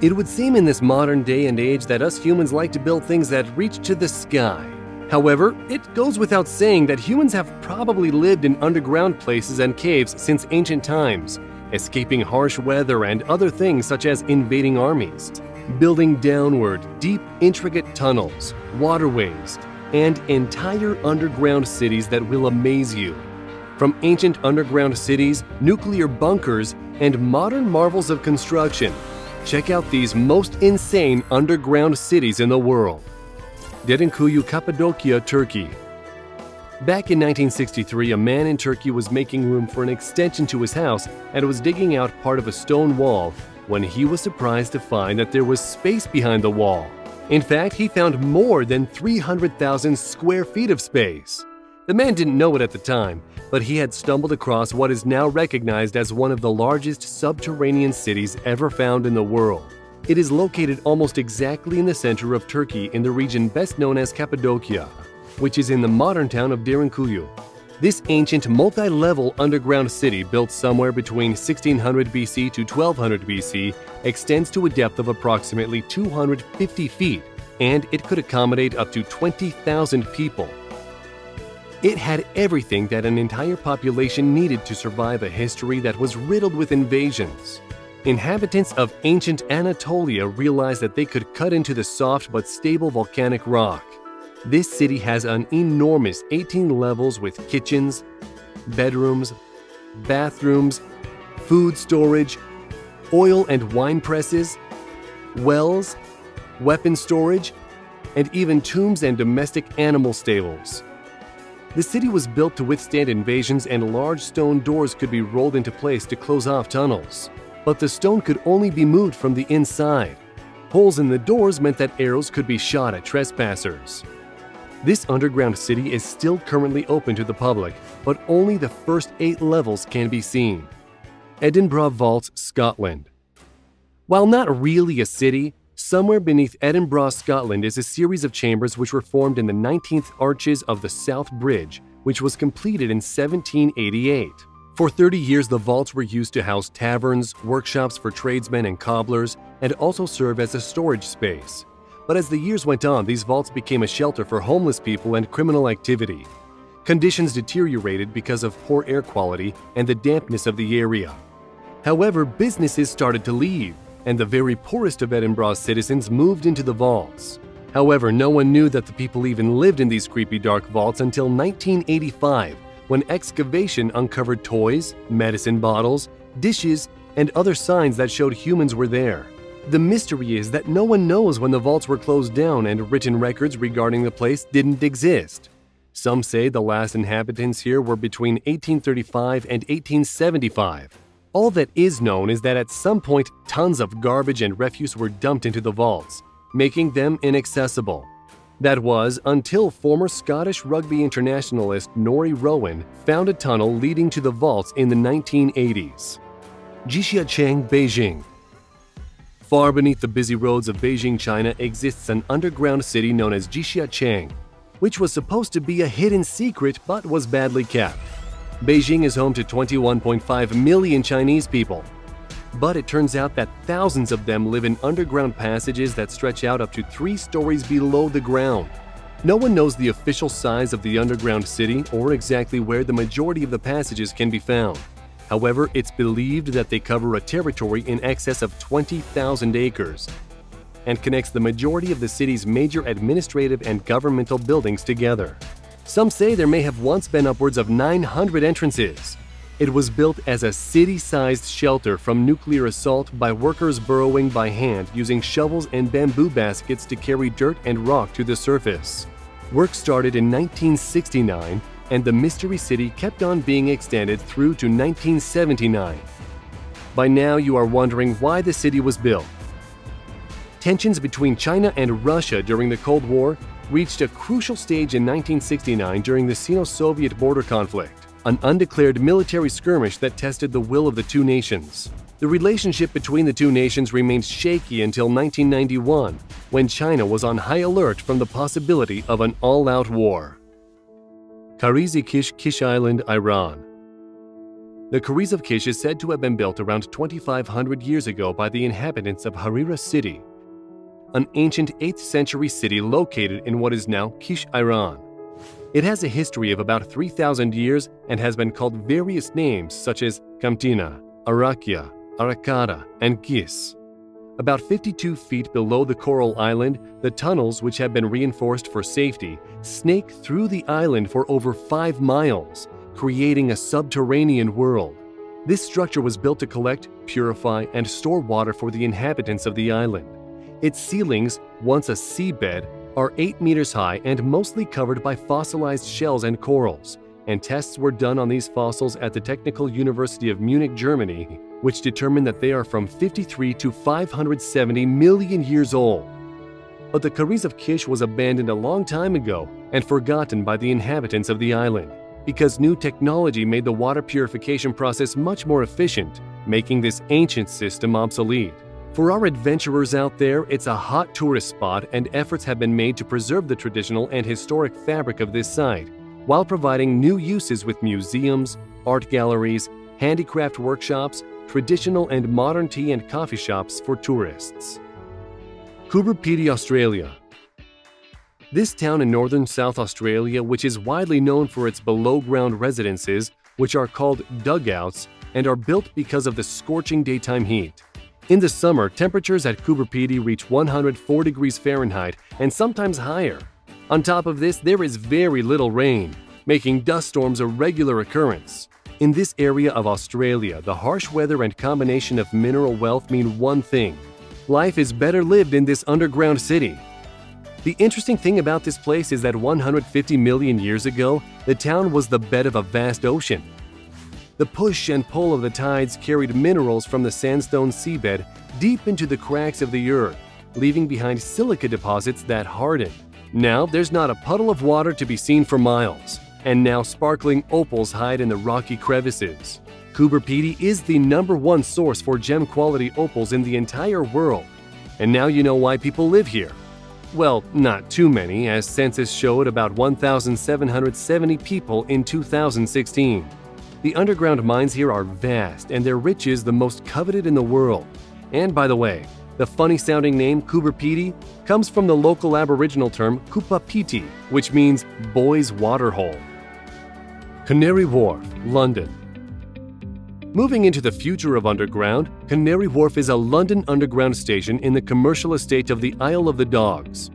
It would seem in this modern day and age that us humans like to build things that reach to the sky. However, it goes without saying that humans have probably lived in underground places and caves since ancient times, escaping harsh weather and other things such as invading armies, building downward deep, intricate tunnels, waterways, and entire underground cities that will amaze you. From ancient underground cities, nuclear bunkers, and modern marvels of construction, check out these most insane underground cities in the world. Derinkuyu, Cappadocia, Turkey. Back in 1963, a man in Turkey was making room for an extension to his house and was digging out part of a stone wall when he was surprised to find that there was space behind the wall. In fact, he found more than 300,000 square feet of space. The man didn't know it at the time, but he had stumbled across what is now recognized as one of the largest subterranean cities ever found in the world. It is located almost exactly in the center of Turkey in the region best known as Cappadocia, which is in the modern town of Derinkuyu. This ancient multi-level underground city built somewhere between 1600 BC to 1200 BC extends to a depth of approximately 250 feet and it could accommodate up to 20,000 people. It had everything that an entire population needed to survive a history that was riddled with invasions. Inhabitants of ancient Anatolia realized that they could cut into the soft but stable volcanic rock. This city has an enormous 18 levels with kitchens, bedrooms, bathrooms, food storage, oil and wine presses, wells, weapon storage, and even tombs and domestic animal stables. The city was built to withstand invasions and large stone doors could be rolled into place to close off tunnels. But the stone could only be moved from the inside. Holes in the doors meant that arrows could be shot at trespassers. This underground city is still currently open to the public, but only the first eight levels can be seen. Edinburgh Vaults, Scotland. While not really a city, somewhere beneath Edinburgh, Scotland is a series of chambers which were formed in the 19th arches of the South Bridge, which was completed in 1788. For 30 years, the vaults were used to house taverns, workshops for tradesmen and cobblers, and also serve as a storage space. But as the years went on, these vaults became a shelter for homeless people and criminal activity. Conditions deteriorated because of poor air quality and the dampness of the area. However, businesses started to leave, and the very poorest of Edinburgh's citizens moved into the vaults. However, no one knew that the people even lived in these creepy dark vaults until 1985, when excavation uncovered toys, medicine bottles, dishes, and other signs that showed humans were there. The mystery is that no one knows when the vaults were closed down and written records regarding the place didn't exist. Some say the last inhabitants here were between 1835 and 1875. All that is known is that at some point tons of garbage and refuse were dumped into the vaults, making them inaccessible. That was until former Scottish rugby internationalist Norrie Rowan found a tunnel leading to the vaults in the 1980s. Jixiacheng, Beijing Far beneath the busy roads of Beijing, China, exists an underground city known as Jixiacheng, which was supposed to be a hidden secret but was badly kept. Beijing is home to 21.5 million Chinese people. But it turns out that thousands of them live in underground passages that stretch out up to three stories below the ground. No one knows the official size of the underground city or exactly where the majority of the passages can be found. However, it's believed that they cover a territory in excess of 20,000 acres and connects the majority of the city's major administrative and governmental buildings together. Some say there may have once been upwards of 900 entrances. It was built as a city sized shelter from nuclear assault by workers burrowing by hand using shovels and bamboo baskets to carry dirt and rock to the surface. Work started in 1969 and the Mystery City kept on being extended through to 1979. By now, you are wondering why the city was built. Tensions between China and Russia during the Cold War reached a crucial stage in 1969 during the Sino Soviet border conflict, an undeclared military skirmish that tested the will of the two nations. The relationship between the two nations remained shaky until 1991, when China was on high alert from the possibility of an all out war. Karizi Kish, Kish Island, Iran. The Kariz of Kish is said to have been built around 2500 years ago by the inhabitants of Harira city, an ancient 8th century city located in what is now Kish, Iran. It has a history of about 3,000 years and has been called various names such as Kamtina, Arakia, Arakara, and Gis. About 52 feet below the coral island, the tunnels, which have been reinforced for safety, snake through the island for over 5 miles, creating a subterranean world. This structure was built to collect, purify, and store water for the inhabitants of the island. Its ceilings, once a seabed, are 8 meters high and mostly covered by fossilized shells and corals, and tests were done on these fossils at the Technical University of Munich, Germany, which determined that they are from 53 to 570 million years old. But the Kariz of Kish was abandoned a long time ago and forgotten by the inhabitants of the island because new technology made the water purification process much more efficient, making this ancient system obsolete. For our adventurers out there, it's a hot tourist spot, and efforts have been made to preserve the traditional and historic fabric of this site, while providing new uses with museums, art galleries, handicraft workshops, traditional and modern tea and coffee shops for tourists. Coober Pedy, Australia. This town in northern South Australia, which is widely known for its below ground residences, which are called dugouts and are built because of the scorching daytime heat. In the summer, temperatures at Coober Pedy reach 104 degrees Fahrenheit and sometimes higher. On top of this, there is very little rain, making dust storms a regular occurrence. In this area of Australia, the harsh weather and combination of mineral wealth mean one thing life is better lived in this underground city. The interesting thing about this place is that 150 million years ago, the town was the bed of a vast ocean. The push and pull of the tides carried minerals from the sandstone seabed deep into the cracks of the earth, leaving behind silica deposits that hardened. Now there's not a puddle of water to be seen for miles, and now sparkling opals hide in the rocky crevices. Coober Pedy is the number one source for gem quality opals in the entire world. And now you know why people live here. Well, not too many, as census showed about 1,770 people in 2016. The underground mines here are vast, and their riches the most coveted in the world. And by the way, the funny sounding name Coober Pedy comes from the local Aboriginal term Kupa Piti, which means boy's waterhole. Canary Wharf, London. Moving into the future of underground, Canary Wharf is a London underground station in the commercial estate of the Isle of the Dogs.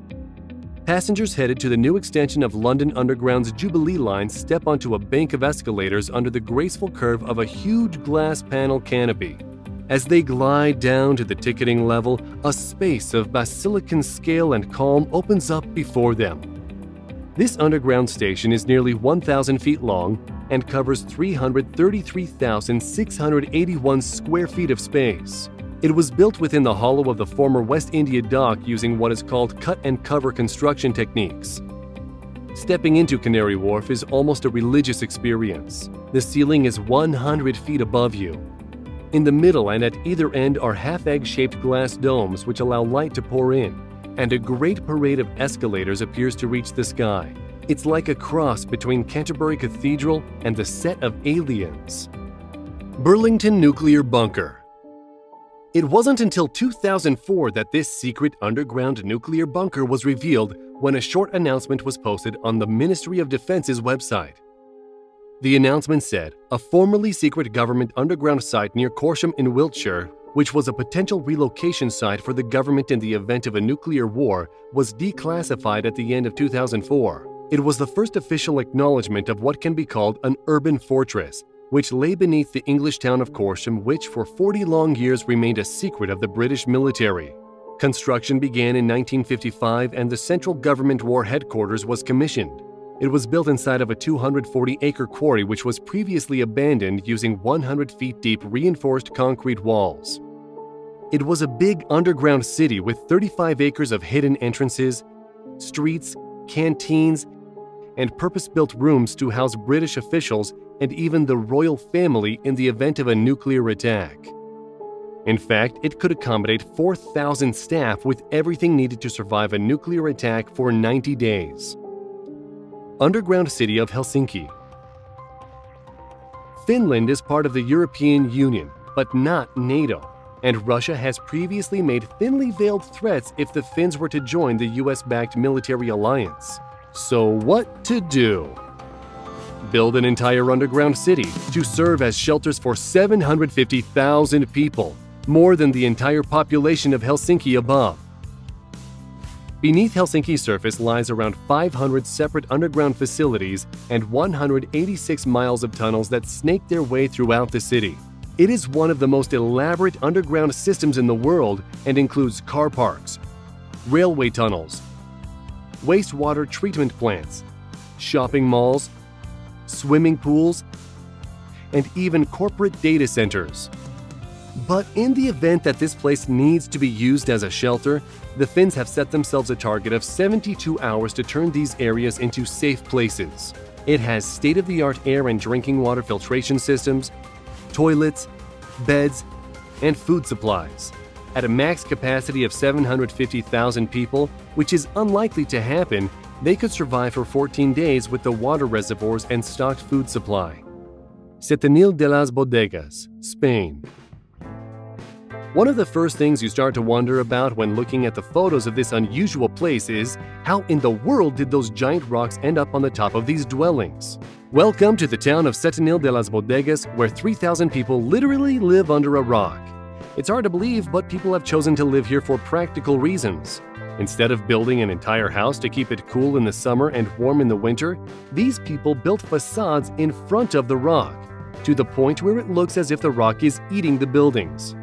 Passengers headed to the new extension of London Underground's Jubilee line step onto a bank of escalators under the graceful curve of a huge glass panel canopy. As they glide down to the ticketing level, a space of basilican scale and calm opens up before them. This underground station is nearly 1,000 feet long and covers 333,681 square feet of space. It was built within the hollow of the former West India Dock using what is called cut and cover construction techniques. Stepping into Canary Wharf is almost a religious experience. The ceiling is 100 feet above you. In the middle and at either end are half egg shaped glass domes which allow light to pour in, and a great parade of escalators appears to reach the sky. It's like a cross between Canterbury Cathedral and the set of aliens. Burlington Nuclear Bunker it wasn't until 2004 that this secret underground nuclear bunker was revealed when a short announcement was posted on the Ministry of Defense's website. The announcement said a formerly secret government underground site near Corsham in Wiltshire, which was a potential relocation site for the government in the event of a nuclear war, was declassified at the end of 2004. It was the first official acknowledgement of what can be called an urban fortress, which lay beneath the English town of Corsham, which for 40 long years remained a secret of the British military. Construction began in 1955 and the Central Government War Headquarters was commissioned. It was built inside of a 240 acre quarry which was previously abandoned using 100 feet deep reinforced concrete walls. It was a big underground city with 35 acres of hidden entrances, streets, canteens, and purpose built rooms to house British officials and even the royal family in the event of a nuclear attack. In fact, it could accommodate 4,000 staff with everything needed to survive a nuclear attack for 90 days. Underground City of Helsinki Finland is part of the European Union, but not NATO, and Russia has previously made thinly veiled threats if the Finns were to join the US backed military alliance. So, what to do? Build an entire underground city to serve as shelters for 750,000 people, more than the entire population of Helsinki above. Beneath Helsinki's surface lies around 500 separate underground facilities and 186 miles of tunnels that snake their way throughout the city. It is one of the most elaborate underground systems in the world and includes car parks, railway tunnels, wastewater treatment plants, shopping malls, swimming pools, and even corporate data centers. But in the event that this place needs to be used as a shelter, the Finns have set themselves a target of 72 hours to turn these areas into safe places. It has state of the art air and drinking water filtration systems, toilets, beds, and food supplies. At a max capacity of 750,000 people, which is unlikely to happen, they could survive for 14 days with the water reservoirs and stocked food supply. Setenil de las Bodegas, Spain, one of the first things you start to wonder about when looking at the photos of this unusual place is how in the world did those giant rocks end up on the top of these dwellings? Welcome to the town of Setenil de las Bodegas, where 3,000 people literally live under a rock. It's hard to believe, but people have chosen to live here for practical reasons. Instead of building an entire house to keep it cool in the summer and warm in the winter, these people built facades in front of the rock, to the point where it looks as if the rock is eating the buildings.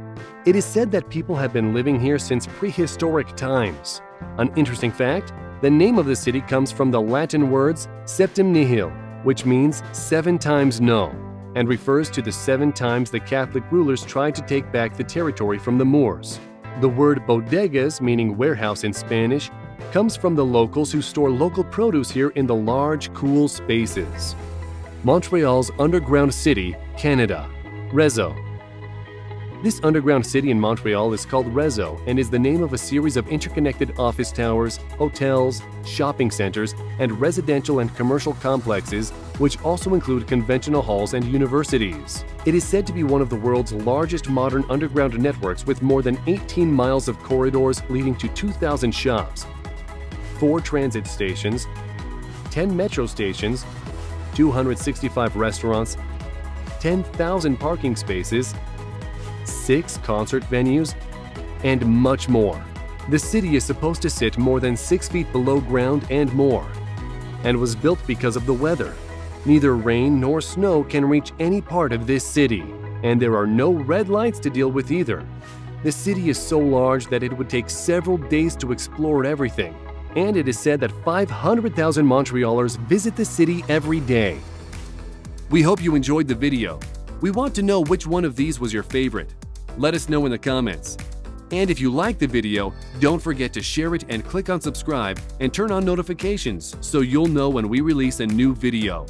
It is said that people have been living here since prehistoric times. An interesting fact the name of the city comes from the Latin words septem nihil, which means seven times no, and refers to the seven times the Catholic rulers tried to take back the territory from the Moors. The word bodegas, meaning warehouse in Spanish, comes from the locals who store local produce here in the large, cool spaces. Montreal's underground city, Canada, Réseau, this underground city in Montreal is called RÉSO and is the name of a series of interconnected office towers, hotels, shopping centers, and residential and commercial complexes, which also include conventional halls and universities. It is said to be one of the world's largest modern underground networks with more than 18 miles of corridors leading to 2,000 shops, 4 transit stations, 10 metro stations, 265 restaurants, 10,000 parking spaces, six concert venues, and much more. The city is supposed to sit more than six feet below ground and more, and was built because of the weather. Neither rain nor snow can reach any part of this city, and there are no red lights to deal with either. The city is so large that it would take several days to explore everything, and it is said that 500,000 Montrealers visit the city every day. We hope you enjoyed the video. We want to know which one of these was your favorite. Let us know in the comments. And if you like the video, don't forget to share it and click on subscribe and turn on notifications so you'll know when we release a new video.